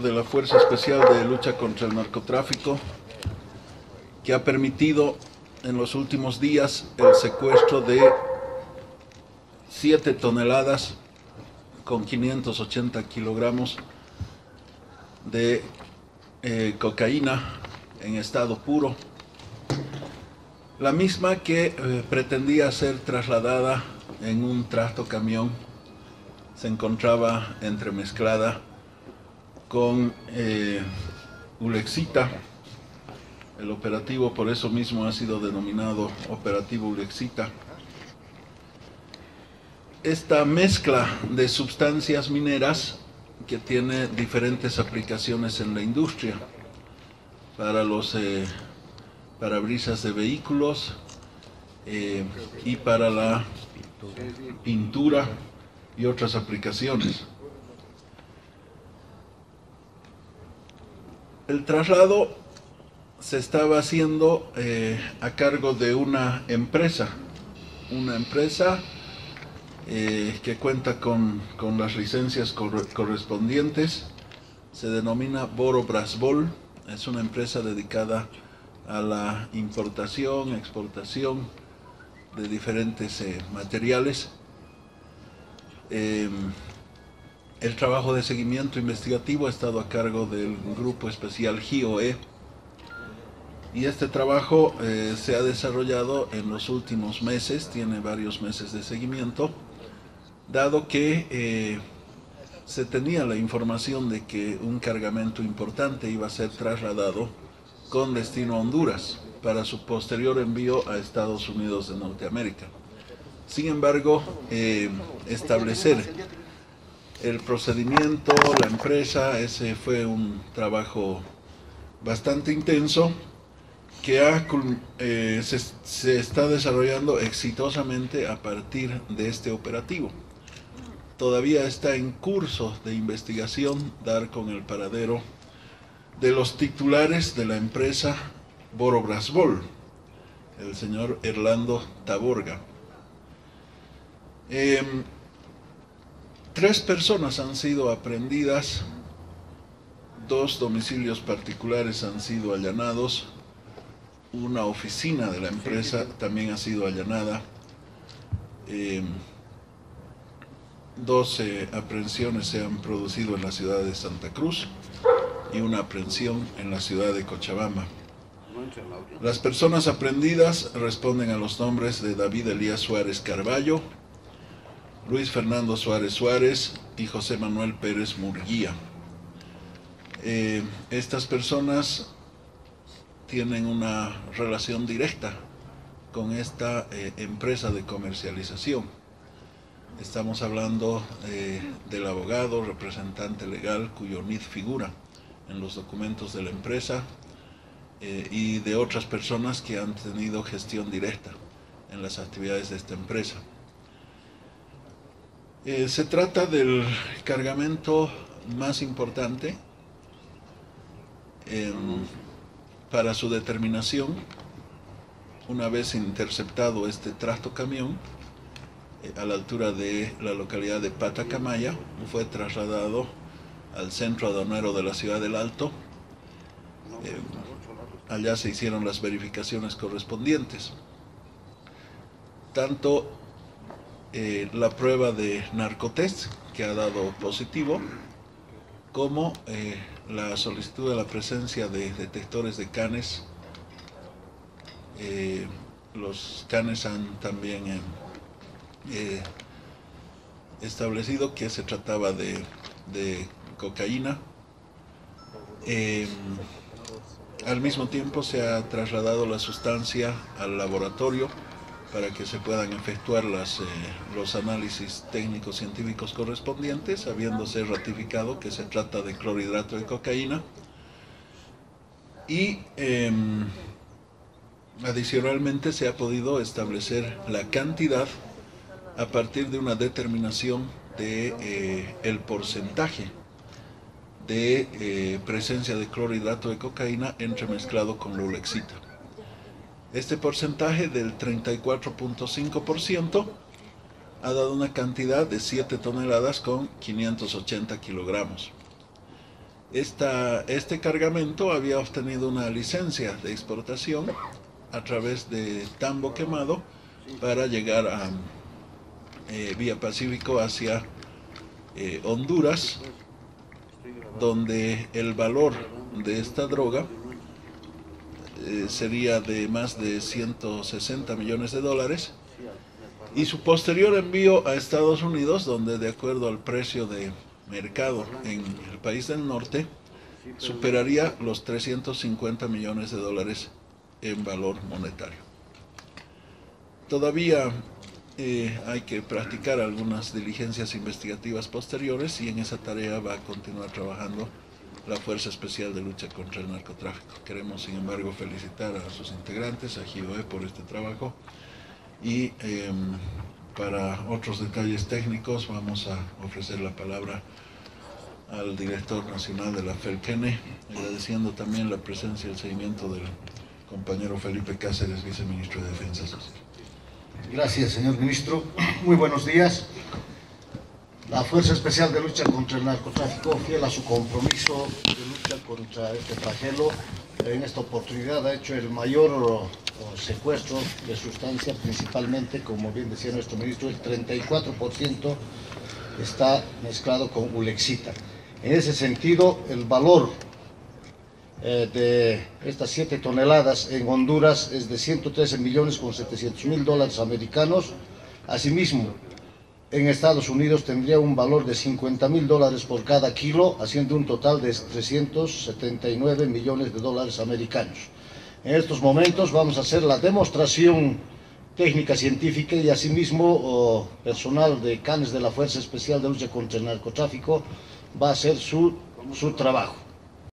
de la Fuerza Especial de Lucha contra el Narcotráfico, que ha permitido en los últimos días el secuestro de 7 toneladas con 580 kilogramos de eh, cocaína en estado puro, la misma que eh, pretendía ser trasladada en un trasto camión, se encontraba entremezclada con eh, Ulexita. El operativo por eso mismo ha sido denominado Operativo Ulexita. Esta mezcla de sustancias mineras que tiene diferentes aplicaciones en la industria para los eh, parabrisas de vehículos eh, y para la pintura y otras aplicaciones. El traslado se estaba haciendo eh, a cargo de una empresa, una empresa eh, que cuenta con, con las licencias correspondientes, se denomina Boro Brasbol, es una empresa dedicada a la importación, exportación de diferentes eh, materiales. El trabajo de seguimiento investigativo ha estado a cargo del grupo especial GIOE y este trabajo eh, se ha desarrollado en los últimos meses, tiene varios meses de seguimiento, dado que eh, se tenía la información de que un cargamento importante iba a ser trasladado con destino a Honduras para su posterior envío a Estados Unidos de Norteamérica. Sin embargo, eh, establecer el procedimiento, la empresa, ese fue un trabajo bastante intenso que eh, se, está desarrollando exitosamente a partir de este operativo. Todavía está en curso de investigación dar con el paradero de los titulares de la empresa Boro Brasbol, el señor Erlando Taborga. Eh, Tres personas han sido aprendidas, dos domicilios particulares han sido allanados, una oficina de la empresa también ha sido allanada, eh, dos aprehensiones se han producido en la ciudad de Santa Cruz y una aprehensión en la ciudad de Cochabamba. Las personas aprendidas responden a los nombres de David Elías Suárez Carballo, Luis Fernando Suárez Suárez y José Manuel Pérez Murguía. Eh, estas personas tienen una relación directa con esta eh, empresa de comercialización. Estamos hablando eh, del abogado, representante legal, cuyo NID figura en los documentos de la empresa y de otras personas que han tenido gestión directa en las actividades de esta empresa. Eh, se trata del cargamento más importante em, para su determinación. Una vez interceptado este trasto camión, eh, a la altura de la localidad de Patacamaya, fue trasladado al centro aduanero de la ciudad del Alto. Em, allá se hicieron las verificaciones correspondientes. Tanto eh, la prueba de narcotest que ha dado positivo, como eh, la solicitud de la presencia de detectores de canes. Eh, los canes han también establecido que se trataba de, de cocaína. al mismo tiempo se ha trasladado la sustancia al laboratorio para que se puedan efectuar eh, los análisis técnicos científicos correspondientes, habiéndose ratificado que se trata de clorhidrato de cocaína. Y em, adicionalmente se ha podido establecer la cantidad a partir de una determinación de eh, porcentaje de eh, presencia de clorhidrato de cocaína entremezclado con la ulexita. Este porcentaje del 34.5% ha dado una cantidad de 7 toneladas con 580 kilogramos. Este cargamento había obtenido una licencia de exportación a través de Tambo Quemado para llegar a eh, vía Pacífico hacia eh, Honduras, donde el valor de esta droga eh, sería de más de 160 millones de dólares y su posterior envío a Estados Unidos, donde de acuerdo al precio de mercado en el país del norte, superaría los 350 millones de dólares en valor monetario. Todavía eh, hay que practicar algunas diligencias investigativas posteriores y en esa tarea va a continuar trabajando la Fuerza Especial de Lucha contra el Narcotráfico. Queremos, sin embargo, felicitar a sus integrantes, a GIOE, por este trabajo y em, para otros detalles técnicos vamos a ofrecer la palabra al director nacional de la FELCENE, agradeciendo también la presencia y el seguimiento del compañero Felipe Cáceres, viceministro de Defensa Social. Gracias, señor ministro. Muy buenos días. La Fuerza Especial de Lucha contra el Narcotráfico, fiel a su compromiso de lucha contra este flagelo, en esta oportunidad ha hecho el mayor secuestro de sustancia, principalmente, como bien decía nuestro ministro, el 34% está mezclado con ulexita. En ese sentido, el valor eh, de estas 7 toneladas en Honduras es de 113 millones con 700 mil dólares americanos. Asimismo, en Estados Unidos tendría un valor de 50 mil dólares por cada kilo, haciendo un total de 379 millones de dólares americanos. En estos momentos vamos a hacer la demostración técnica científica y asimismo personal de CANES de la Fuerza Especial de Lucha contra el Narcotráfico va a hacer su, su trabajo.